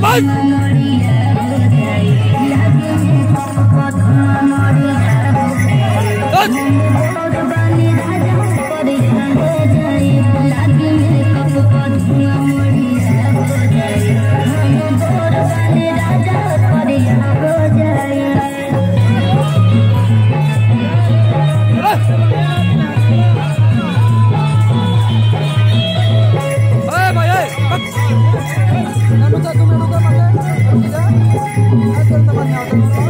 बस Thank you.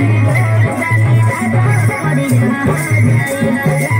Thank you.